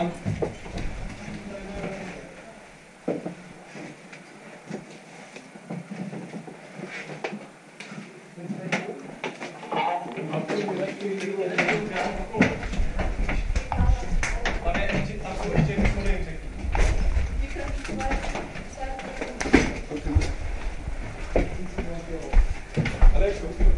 time. Thank you.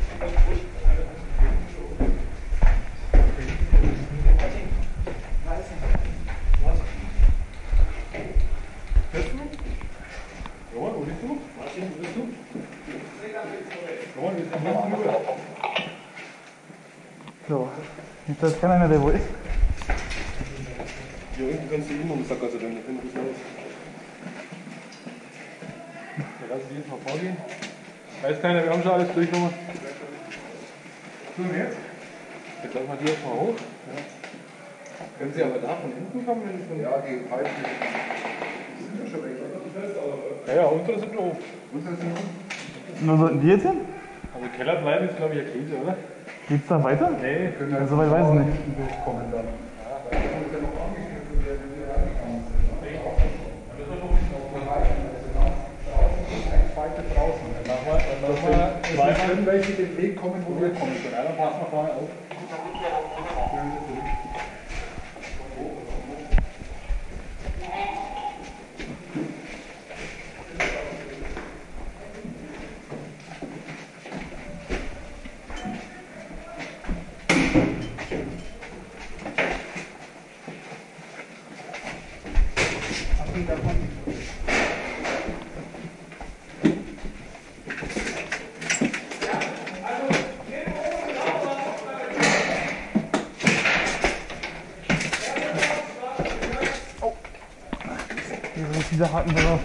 So, jetzt weiß keiner mehr, wer wo ist. Hier unten kannst du immer um Sackgasse rennen, wenn du das raus. Ja, lass ich jetzt mal vorgehen. Weiß keiner, wir haben schon alles durchgenommen. So, jetzt? Jetzt lassen wir die erstmal hoch. Ja. Können Sie aber da von hinten kommen, wenn Sie von. Ja, die Pfeifen. sind ja schon weg, oder? Ja, ja, unsere sind hoch. Unsere sind hoch. Und wo sollten die jetzt hin? Also Keller bleiben ist, glaube ich, Krise, oder? Geht's da weiter? Nee. Ja, Soweit weiß ich nicht. durchkommen dann. Zwei können welche den Weg kommen, wo wir kommen können. Einer passt mal vorne auf. Hier ist dieser Haken drauf.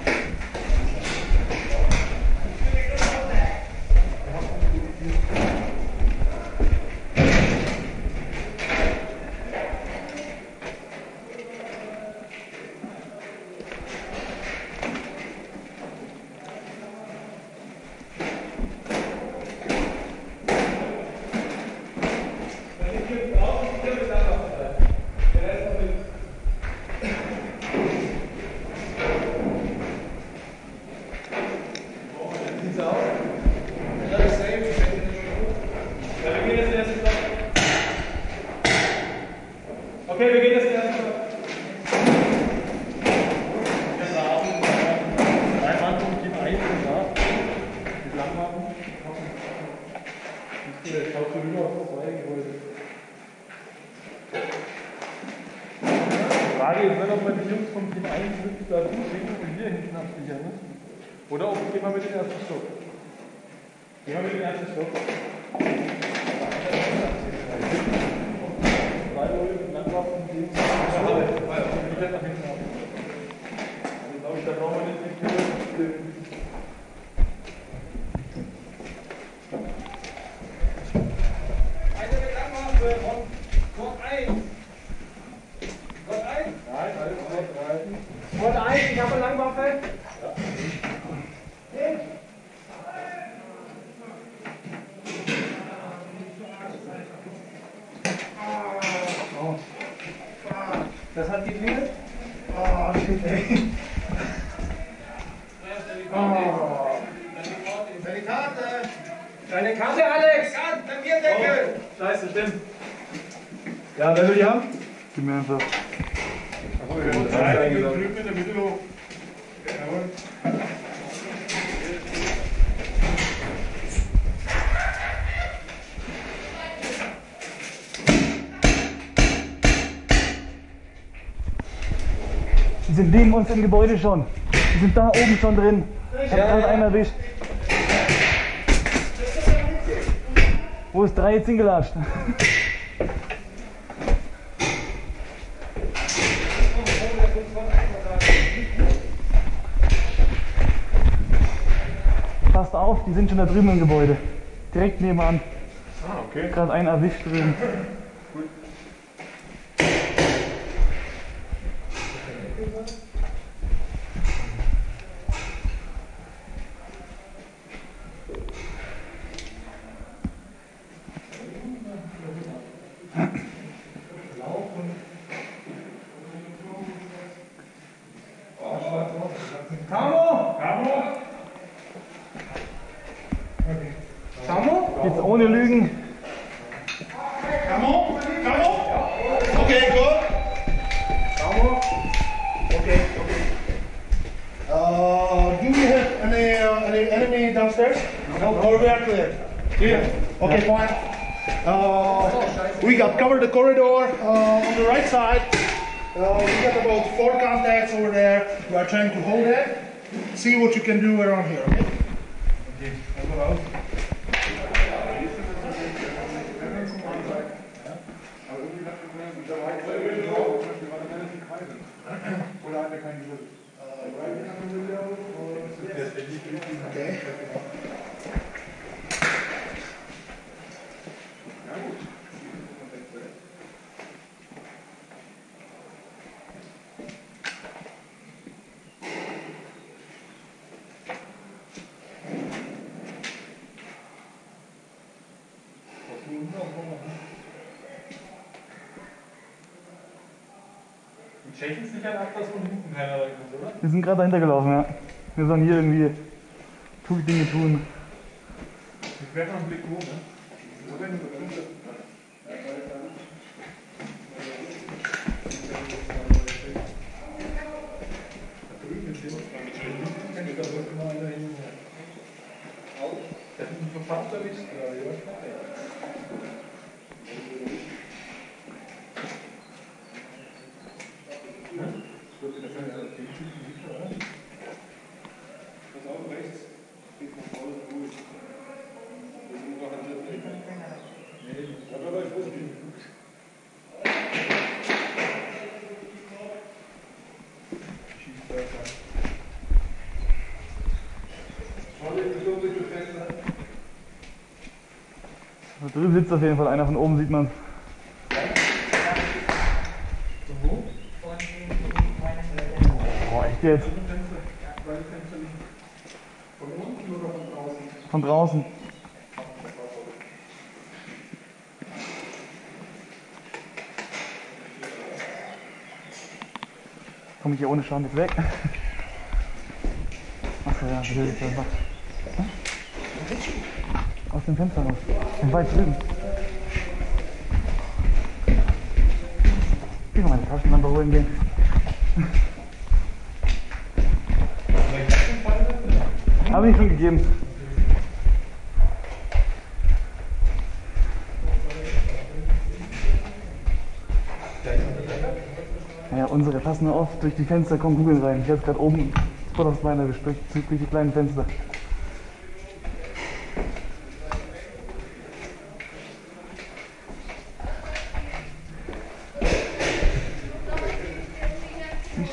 Okay, wir gehen jetzt erst mal. Drei Mann und Team 1 sind da. Die lang machen. Siehst du, der schaut so rüber auf das zweite Gebäude. Die Frage ist, ob wir die Jungs vom Team 1 wirklich da zuschicken und wir hinten absichern müssen. Oder ob gehen wir mit dem ersten Stock. Gehen wir mit dem ersten Stock. Zwei Leute und dann warten die. Die werden nach hinten ab. Also glaube ich, da brauchen wir nicht viel. Nein, alles aufgreifen. Gott ein, ich habe eine Langwaffe. Das hat geklingelt? Oh, shit, ey. Oh. Deine Karte! Deine Karte, Alex! Karte, der Bierdeckel! Scheiße, stimmt. Ja, wer will die haben? Gib mir einfach. Drei, mit in der Mitte Die sind neben uns im Gebäude schon. Die sind da oben schon drin. Ich hab gerade einen erwischt. Wo ist drei jetzt hingelatscht? Passt auf, die sind schon da drüben im Gebäude. Direkt nebenan. Ah, okay. Gerade einen erwischt drüben. Jetzt Okay, good. Okay, okay. Uh, do we have any, uh, any enemy downstairs? No. Or we are clear? Clear. Okay, fine. Uh, we got covered the corridor uh, on the right side. Uh, we got about four contacts over there. We are trying to hold it. See what you can do around here, okay? Okay. Die Tschechen sichern ab, dass von reinkommt, oder? Wir sind gerade dahinter gelaufen, ja. Wir sollen hier irgendwie Dinge tun. Ich werfe noch einen Blick hoch, ne? Da drüben sitzt auf jeden Fall einer, von oben sieht man Boah, echt jetzt? Von draußen. Komme ich hier ohne Schaden jetzt weg? Achso, ja, hier ist einfach. Aus dem Fenster raus. Von weit drüben. Ich kann meine Taschenlampe holen gehen. Habe ich schon gegeben. Ja, unsere passen nur oft durch die Fenster, kommen Kugeln rein. Ich hatte gerade oben aufs Bein erwischt, durch, durch die kleinen Fenster.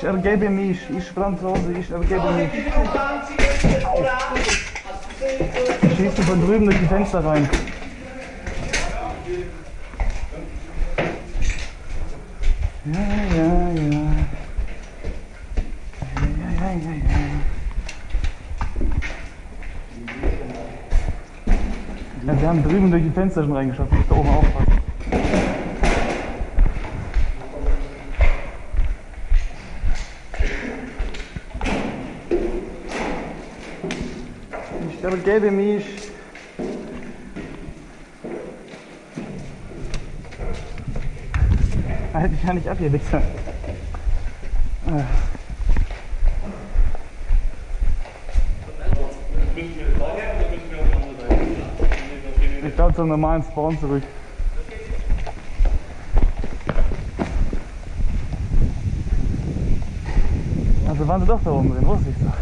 Ich ergebe mich, ich Franzose, ich ergebe mich. Schießt du von drüben durch die Fenster rein. Ja, ja, ja. Ja, ja, ja, ja. Ja, wir haben drüben durch die Fenster schon reingeschaut. Ich da oben aufpassen. Ich ergebe mich. Halt dich ja nicht ab, ihr Wichser. Ich glaube zum normalen Spawn zurück. Also waren sie doch da oben drin, wusste ich doch.